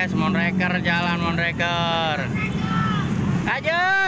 guys, Monreker jalan Monreker. aja.